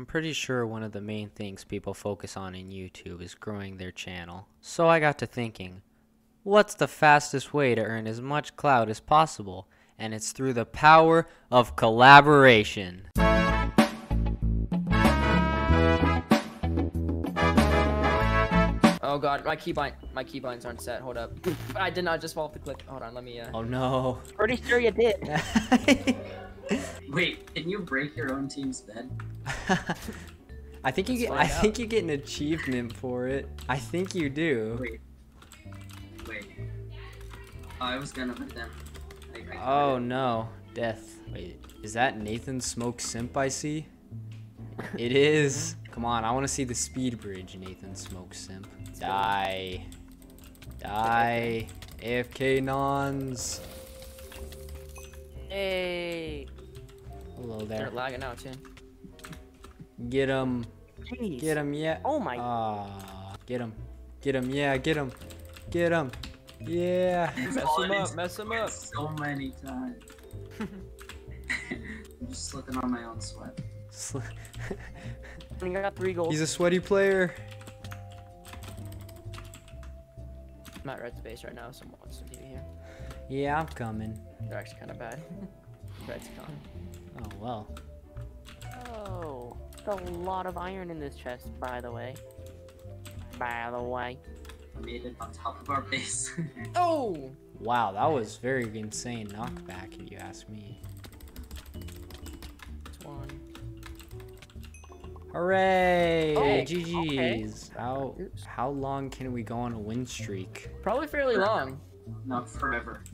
I'm pretty sure one of the main things people focus on in YouTube is growing their channel. So I got to thinking, what's the fastest way to earn as much clout as possible? And it's through the power of collaboration. Oh god, my keybind my keybinds aren't set. Hold up. I did not just fall off the cliff. Hold on, let me uh Oh no. Pretty sure you did. Wait, can you break your own team's bed? I think you Let's get I out. think you get an achievement for it. I think you do. Wait. Wait. Oh, I was gonna, but then. I, I Oh no. Death. Wait, is that Nathan Smoke Simp I see? It is. Come on, I want to see the speed bridge, Nathan Smoke Simp. Die. Die. AFK nons. Hey. Hello They're lagging out too. Get him. Jeez. Get him, yeah. Oh my. Ah, get him. Get him, yeah, get him. Get him. Yeah. Mess him up, mess him up. So many times. I'm just slipping on my own sweat. Sl- You got three goals. He's a sweaty player. I'm at red space right now. Someone wants to be here. Yeah, I'm coming. They're actually kind of bad. Red's gone. Oh, well. Oh, there's a lot of iron in this chest, by the way. By the way. I made it on top of our base. Oh! Wow, that was very insane knockback, if you ask me. One. Hooray! Oh, GG's. How Oops. how long can we go on a win streak? Probably fairly long. Not forever.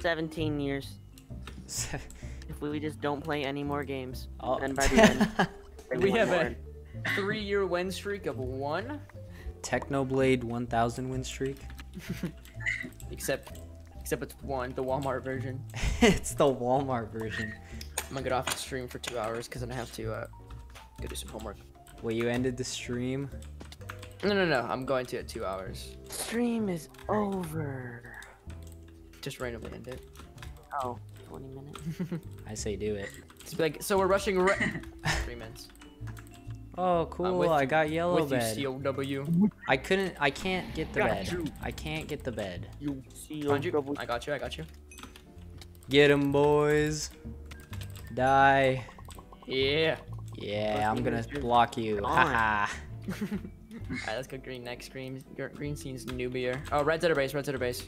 17 years. If we just don't play any more games. oh. And by the end, We have more. a three-year win streak of one. Technoblade 1000 win streak. Except, except it's one, the Walmart version. it's the Walmart version. I'm gonna get off the stream for two hours because then I have to uh, go do some homework. Well, you ended the stream. No, no, no. I'm going to at two hours. Stream is over. Just randomly end it. Oh, 20 minutes. I say do it. Just be like, so we're rushing re- three minutes. Oh, uh, cool! with I got yellow With bed. you, COW. I couldn't. I can't get the Got bed. you. I can't get the bed. You. See Found you. I got you. I got you. Get 'em, boys. Die. Yeah. Yeah, I'm gonna Mr. block you. Gone. Haha. Alright, let's go green next. Green, gr- green scene's newbier. Oh, red's at a base. Red's at a base.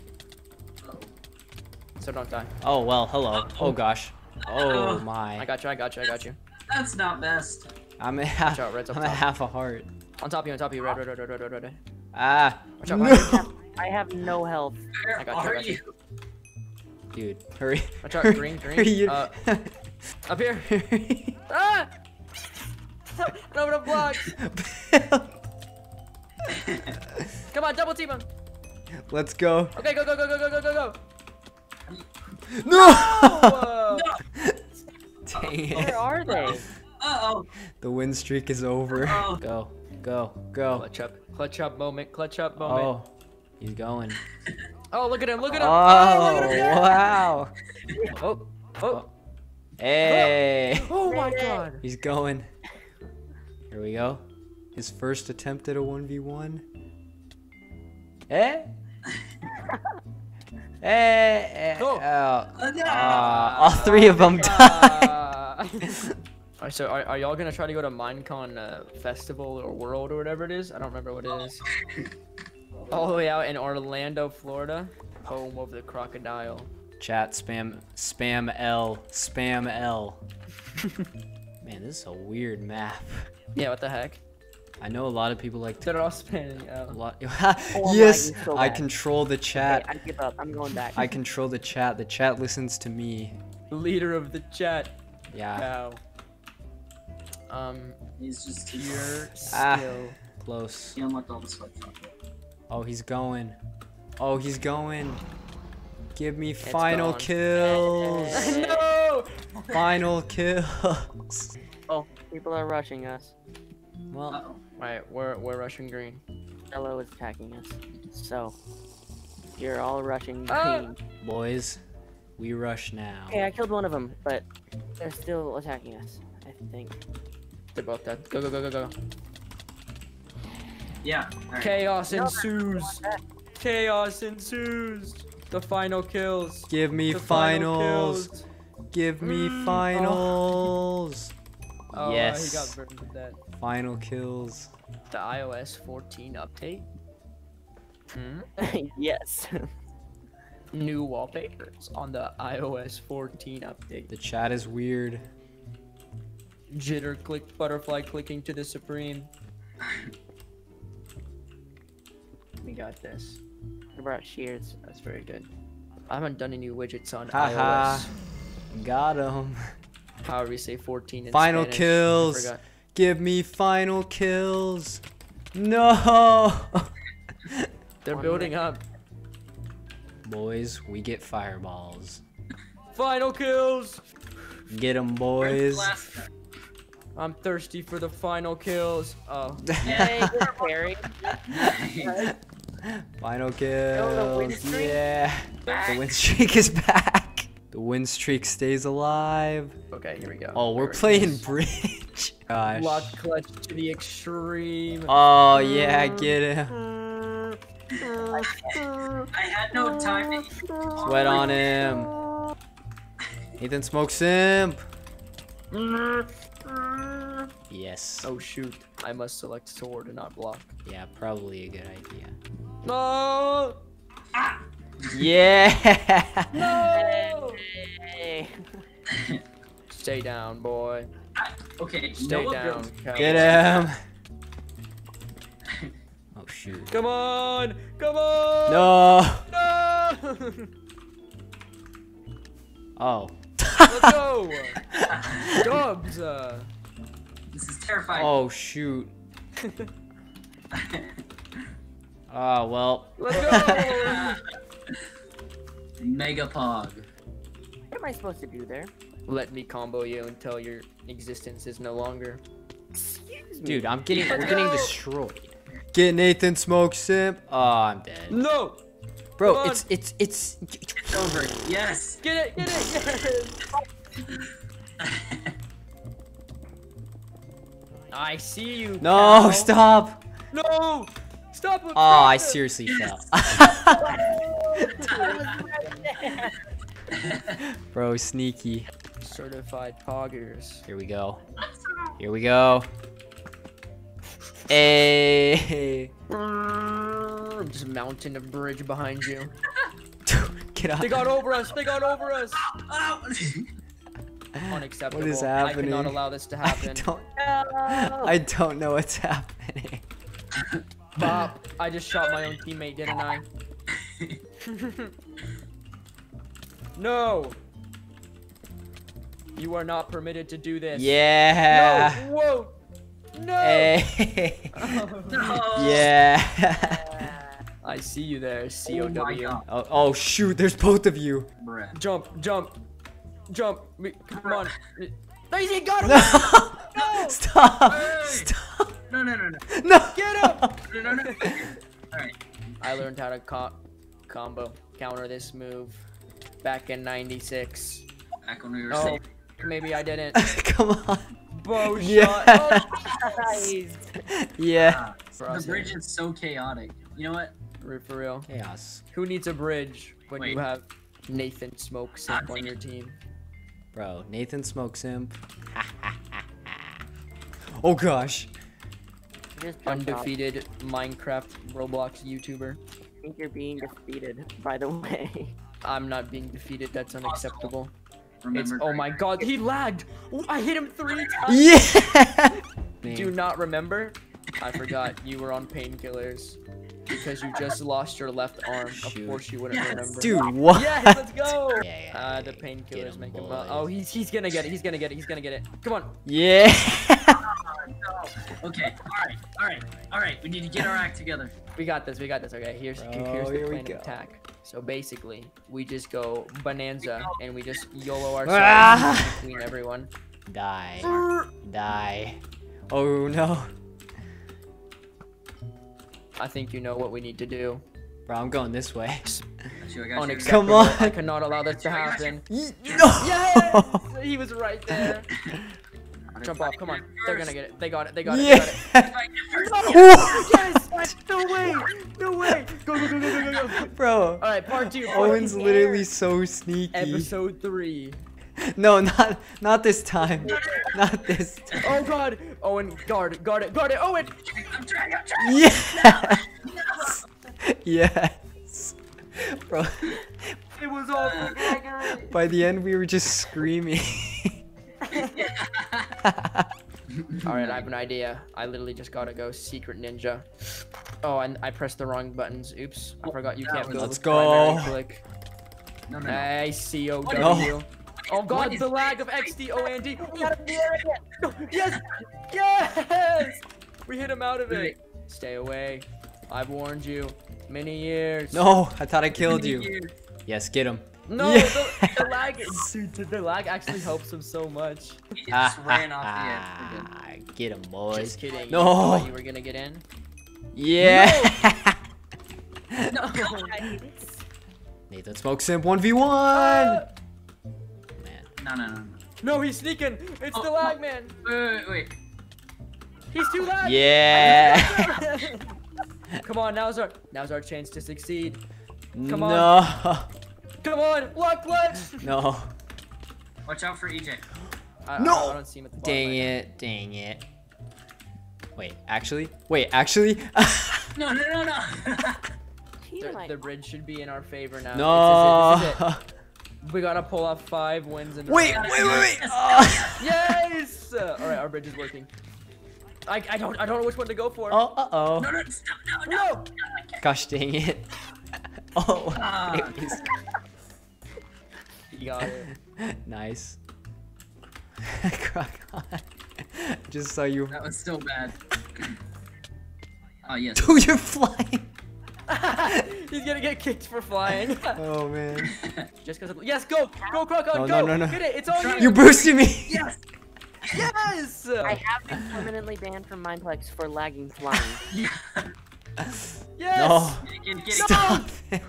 Oh. So don't die. oh well. Hello. Oh gosh. Oh my. I got you. I got you. I got you. That's not best. I'm at Watch half. out, red's I'm at half a heart. On top of you. On top of you. Red. Red. Red. Red. Red. Red. Red. red. Ah. Watch out. No. behind. I have no health. Where I got you, I are got you. you? Dude, hurry. Watch out, Hurry, green, green. hurry, you- Uh, Up here. hurry. Ah! no, no blocks. Come on, double team him. Let's go. Okay, go, go, go, go, go, go, go, go. No! Whoa. Dang it. Where are they? Uh-oh. The win streak is over. Oh. Go, go, go. Clutch up, clutch up moment, clutch up moment. Oh, he's going. Oh, look at him, look at him. Oh, look at him. wow. Oh, oh, Hey. oh my god. He's going. Here we go. His first attempt at a 1v1. Eh? Eh? eh, Oh. oh. Uh. Ah, all three of them died. Uh, Alright, so are, are y'all gonna try to go to Minecon uh, Festival or World or whatever it is? I don't remember what it is. All the way out in Orlando, Florida, home of the crocodile. Chat spam spam L spam L. Man, this is a weird map. Yeah, what the heck? I know a lot of people like to They're all spanning a lot. I'm yes, lagging so I control the Okay, chat. I give up. I'm going back. I control the chat. The chat listens to me. Leader of the chat. Yeah, Wow. Um, He's just too pure Ah. skill. close. He unlocked all the sweat. Oh, he's going. Oh, he's going. Give me final gone. kills. no! final kills. Oh, people are rushing us. Well, Uh-oh. Right, we're we're rushing green. Hello is attacking us. So, you're all rushing Ah! green. boys, we rush now. Okay, I killed one of them, but they're still attacking us. I think. They're both dead. Go, go, go, go, go. Yeah. Alright. Chaos No, ensues. Chaos ensues. The final kills. Give me The finals. kills. Give me Mm, oh. finals. Oh, uh, yes. he got burned with that. Final kills. The iOS 14 update. Hmm? yes. New wallpapers on the iOS 14 update. The chat is weird. Jitter click butterfly clicking to the supreme. We got this. What about shears? That's very good. I haven't done any widgets on Haha. iOS. Got him. However you say 14 in Final Spanish. I kills. Forgot. Give me final kills. No. They're One building up. boys, we get fireballs. Final kills. Get them, boys. I'm thirsty for the final kills. Oh, Hey, good Harry. Nice. Final kills. streak? Yeah. Back. The win streak is back. The win streak stays alive. okay, here we go. Oh, we're There playing is. bridge. Gosh. Block clutch to the extreme. Oh yeah, get him. I had no time to. Sweat on him. Nathan Smoke Simp. Yes. Oh shoot! I must select sword and not block. Yeah, probably a good idea. No! Yeah. No! Stay down, boy. Okay, Stay Noah down. built- Get him. Oh shoot. Come on! Come on! No. No! Oh. Let's go! Dubs! Uh, This is terrifying. Oh shoot. Oh well. let's go! Megapog. What am I supposed to do there? Let me combo you until your existence is no longer. Excuse me. Dude, I'm getting we're getting destroyed. Get Nathan Smoke Simp. Oh, I'm dead. No! Bro, Come on. it's it's it's It's over. Yes. Get it! Get it! Yes! I see you. No, cow. stop. No! Stop! with Oh, I that. seriously fell. Bro, sneaky. Certified poggers. Here we go. Here we go. Hey. Just mountain of bridge behind you. Get up. They got over us! They got over us! Unacceptable. What is happening? I cannot allow this to happen. I don't No. I don't know what's happening. Bop! I just shot my own teammate, didn't I? no! You are not permitted to do this. Yeah. No! Whoa! No! Hey. no. yeah. I see you there, Oh my COW. god. oh, oh shoot, there's both of you. Bruh. jump, jump, jump. Me- Come on. Daisy, got him! No. No! Stop. Hey. Stop. No, no, no, no. No. Get him! No, no, no. Alright. I learned how to co- combo counter this move back in 96. Back when we were Oh, safe. Maybe I didn't. Come on. Bow Yeah. shot. Oh, Nice. Yeah. The bridge is so chaotic. You know what? for for real. Chaos. Who needs a bridge when you have Nathan Smoke Simp on your team? Bro, Nathan Smoke Simp. oh gosh. Just jumped off. Undefeated Minecraft Roblox YouTuber. I think you're being defeated, by the way. I'm not being defeated. That's unacceptable. It's oh my god, he lagged. I hit him three times. Yeah. Do not remember? I forgot you were on painkillers because you just lost your left arm. Shoot. Of course you wouldn't Yes. remember. Dude, what? Yes, let's go. Yeah, yeah, Uh, the painkillers make him. boys. oh, he's he's gonna get it. He's gonna get it. He's gonna get it. Come on. Yeah. Okay, alright, alright, alright. We need to get our act together. We got this. We got this. Okay, here's Bro, here's the here we plan go. of attack. So basically, we just go bonanza and we just YOLO Ah! ourselves between everyone. Die. Die. Oh no. I think you know what we need to do. Bro, I'm going this way. Got you, I got on. I cannot allow this to happen. no. Yes! He was right there. Jump off. Come on. They're gonna get it. They got it. They got it. Yeah. They got it. yes! No way! No way! Go, go, go, go, go, go, go. Bro. All right, part two. Part Owen's two. literally so sneaky. Episode three. No, not not this time. Not this time. Oh God! Owen, guard it, guard it, guard it. Owen! I'm trying, I'm trying. Yes. Yes. Bro, It was all for Gregory. by the end we were just screaming. All right, I have an idea. I literally just gotta go secret ninja. Oh, and I pressed the wrong buttons. Oops, I oh, forgot you can't go. Let's go. Click. No, no, no. Hey, COW. No. Oh God, What is oh, the lag of XD OND. No, Yes, yes. We hit him out of it. Stay away. I've warned you. Many years. no, I thought I killed you. Yes, get him. No, Yeah. the, the lag. Dude, the lag actually helps him so much. He just ran off the edge. We're good. Ah, Get him, boys. Just kidding. No. You thought you were gonna get in. Yeah. No. Nathan Smoke Simp 1v1. Ah! Man. No, no, no, no. No, he's sneaking. It's Oh, the lag man. Wait, wait, wait. He's too lag. Yeah. Come on, now's our now's our chance to succeed. Come on. no. Come on, block clutch. No. Watch out for EJ. I, No! I, I don't see him at the bottom Dang right it. Dang it. Wait, actually? Wait, actually? No, no, no, no. The, the bridge should be in our favor now. no. This is it, this is it. We gotta pull off five wins in a Wait, row. wait, wait, wait. Oh. Yes! Uh, all right, our bridge is working. I, I don't I don't know which one to go for. Oh, uh-oh. No, no, stop, no, no. no! Gosh dang it. Oh, Ah. Anyways. You got it. nice. Croc on. Just saw you. That was so bad. Oh, yes. Dude, you're flying. He's gonna get kicked for flying. Oh, man. Just because. Yes, go, go, Crockon, No, go. no, no, no. Get it. It's all you. You boosted me. Yes. Yes. I have been permanently banned from Mineplex for lagging flying. Yeah. Yes. No. Get it, get it. Stop it.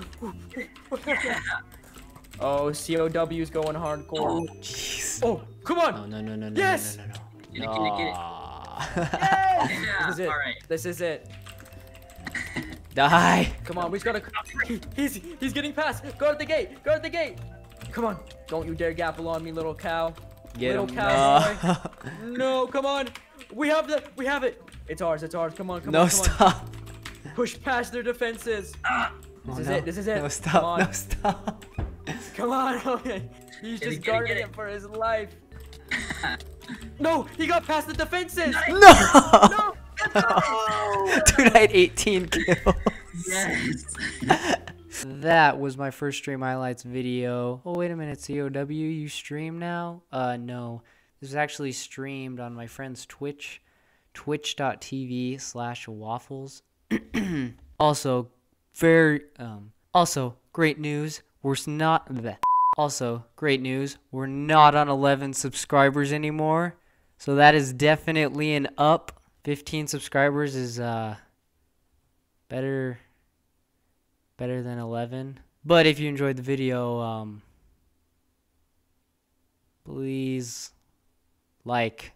Oh, COW's going hardcore. Jeez. Oh, come on. Oh, no, no, no, no, Yes! no, no, no, Get it, get it, get it. Yes. Yeah, This is it. alright. This is it. Die. Come on, we just gotta. He, he's he's getting past. Guard the gate. Guard the gate. Come on. Don't you dare gapple on me, little cow. Get Little him. cowboy. No, No, come on. We have the. We have it. It's ours. It's ours. Come on. Come no on. Come stop. on. Push past their defenses. Ah, Oh, is no. it, this is it. No Come stop. on. No stop. Come on. Okay. He's just get it, guarding get it, it. for his life. No, he got past the defenses. No. No. Dude, I had 18 kills. yes. That was my first stream highlights video. Oh, wait a minute, COW, you stream now? Uh, no. This is actually streamed on my friend's Twitch, twitch.tv slash wawfullz. also, very, um, also, great news, we're not, bleh. also, great news, we're not on 11 subscribers anymore. So that is definitely an up. 15 subscribers is, uh, better better than 11 but if you enjoyed the video um please like